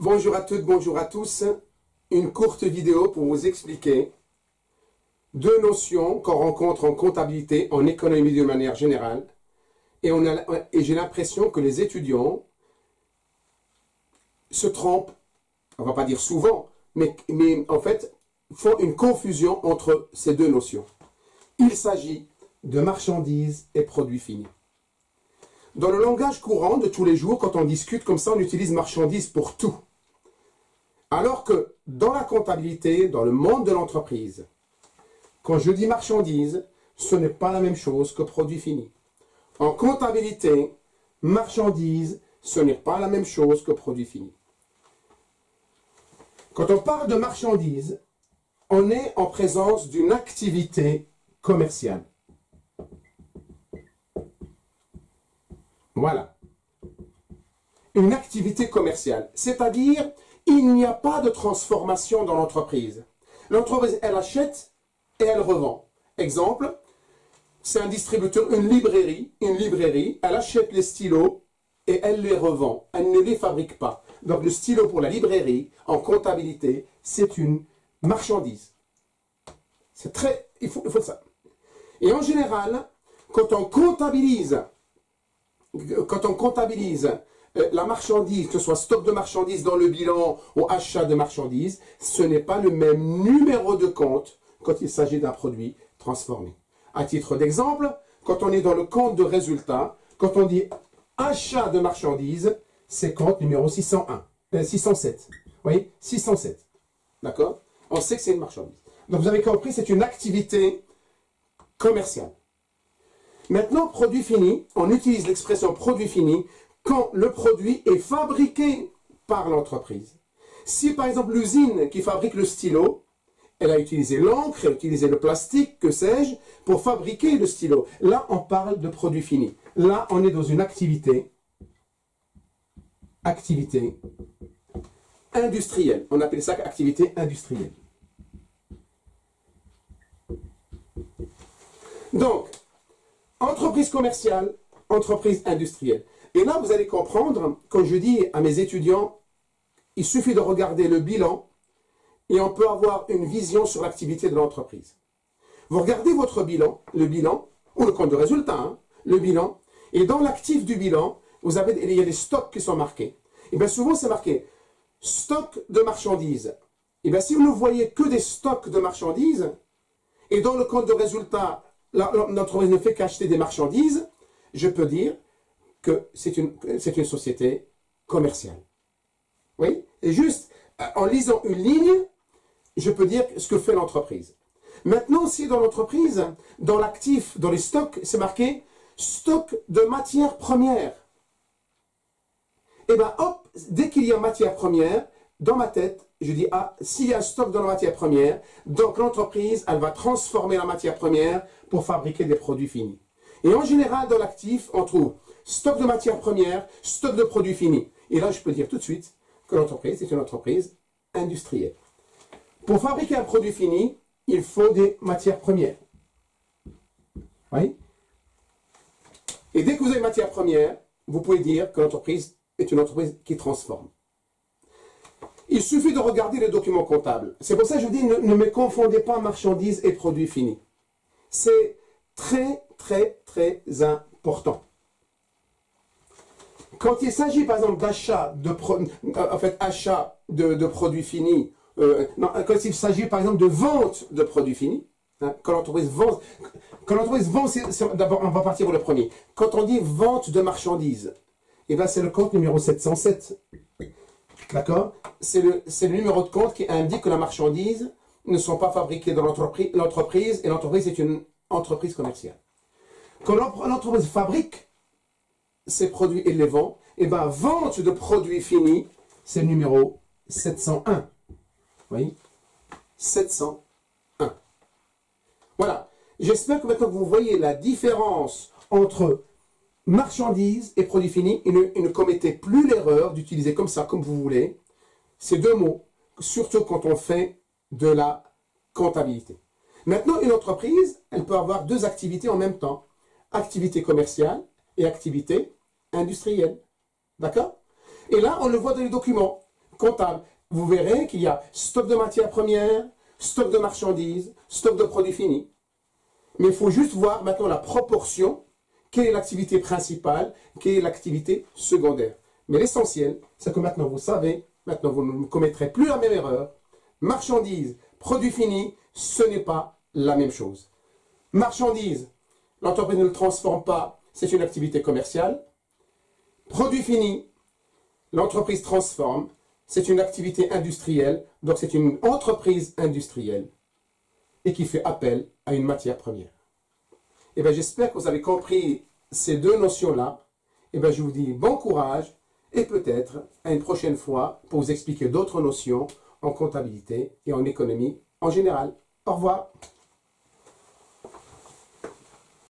Bonjour à toutes, bonjour à tous. Une courte vidéo pour vous expliquer deux notions qu'on rencontre en comptabilité, en économie de manière générale. Et, j'ai l'impression que les étudiants se trompent, on va pas dire souvent, mais, mais en fait font une confusion entre ces deux notions. Il s'agit de marchandises et produits finis. Dans le langage courant de tous les jours, quand on discute comme ça, on utilise marchandises pour tout. Alors que dans la comptabilité, dans le monde de l'entreprise, quand je dis marchandise, ce n'est pas la même chose que produit fini. En comptabilité, marchandise, ce n'est pas la même chose que produit fini. Quand on parle de marchandise, on est en présence d'une activité commerciale. Voilà. Une activité commerciale, c'est-à-dire il n'y a pas de transformation dans l'entreprise. L'entreprise, elle achète et elle revend. Exemple, c'est un distributeur, une librairie, une librairie, elle achète les stylos et elle les revend. Elle ne les fabrique pas. Donc le stylo pour la librairie, en comptabilité, c'est une marchandise. C'est très... Il faut, ça. Et en général, quand on comptabilise, quand on comptabilise la marchandise, que ce soit stock de marchandises dans le bilan ou achat de marchandises, ce n'est pas le même numéro de compte quand il s'agit d'un produit transformé. À titre d'exemple, quand on est dans le compte de résultat, quand on dit achat de marchandises, c'est compte numéro 601, 607. Vous voyez 607. D'accord? On sait que c'est une marchandise. Donc vous avez compris, c'est une activité commerciale. Maintenant, produit fini, on utilise l'expression produit fini quand le produit est fabriqué par l'entreprise. Si par exemple l'usine qui fabrique le stylo, elle a utilisé l'encre, elle a utilisé le plastique, que sais-je, pour fabriquer le stylo. Là, on parle de produit fini. Là, on est dans une activité, activité industrielle. On appelle ça activité industrielle. Donc, entreprise commerciale, entreprise industrielle. Et là, vous allez comprendre, quand je dis à mes étudiants, il suffit de regarder le bilan et on peut avoir une vision sur l'activité de l'entreprise. Vous regardez votre bilan, le bilan, ou le compte de résultat, hein, le bilan, et dans l'actif du bilan, vous avez, il y a des stocks qui sont marqués. Et bien souvent, c'est marqué stock de marchandises. Et bien si vous ne voyez que des stocks de marchandises, et dans le compte de résultat, l'entreprise ne fait qu'acheter des marchandises, je peux dire que c'est une, société commerciale. Oui? Et juste, en lisant une ligne, je peux dire ce que fait l'entreprise. Maintenant, si dans l'entreprise, dans l'actif, dans les stocks, c'est marqué stock de matières premières. Eh bien, hop, dès qu'il y a matière première, dans ma tête, je dis, ah, s'il y a un stock de la matière première, donc l'entreprise, elle va transformer la matière première pour fabriquer des produits finis. Et en général, dans l'actif, on trouve stock de matières premières, stock de produits finis. Et là, je peux dire tout de suite que l'entreprise est une entreprise industrielle. Pour fabriquer un produit fini, il faut des matières premières. Oui Et dès que vous avez matières premières, vous pouvez dire que l'entreprise est une entreprise qui transforme. Il suffit de regarder les documents comptables. C'est pour ça que je dis ne, ne me confondez pas marchandises et produits finis. C'est très, très, très important. Quand il s'agit par exemple d'achat de, euh, en fait, achat de, produits finis, euh, quand il s'agit par exemple de vente de produits finis, hein, quand l'entreprise vend, quand l'entreprise vend, d'abord on va partir pour le premier. Quand on dit vente de marchandises, eh ben c'est le compte numéro 707. D'accord? C'est le, le numéro de compte qui indique que la marchandise ne sont pas fabriquées dans l'entreprise et l'entreprise est une entreprise commerciale. Quand l'entreprise fabrique, ces produits et les vend, eh bien vente de produits finis, c'est le numéro 701. Oui 701. Voilà. J'espère que maintenant vous voyez la différence entre marchandises et produits finis et ne, commettez plus l'erreur d'utiliser comme ça, comme vous voulez, ces deux mots, surtout quand on fait de la comptabilité. Maintenant, une entreprise, elle peut avoir deux activités en même temps. Activité commerciale et activité industrielle. D'accord? Et là, on le voit dans les documents. comptable. Vous verrez qu'il y a stock de matières premières, stock de marchandises, stock de produits finis. Mais il faut juste voir maintenant la proportion, quelle est l'activité principale, quelle est l'activité secondaire. Mais l'essentiel, c'est que maintenant vous savez, maintenant vous ne commettrez plus la même erreur. Marchandises, produits finis, ce n'est pas la même chose. Marchandises, l'entreprise ne le transforme pas, c'est une activité commerciale. Produits finis, l'entreprise transforme, c'est une activité industrielle, donc c'est une entreprise industrielle et qui fait appel à une matière première. Eh bien, j'espère que vous avez compris ces deux notions-là. Eh bien, je vous dis bon courage et peut-être à une prochaine fois pour vous expliquer d'autres notions en comptabilité et en économie en général. Au revoir.